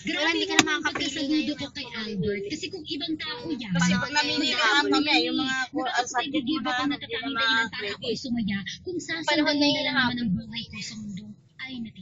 Grabe hindi ka yung na makakapili ko eh. kay Albert. Kasi kung ibang tao yan, Kasi pag na namimili ka yung mga uh, subject nakakapag-give mo na hindi tatangin na sumaya. Kung Panahon na na naman ang buhay ko sa mundong ay natitira.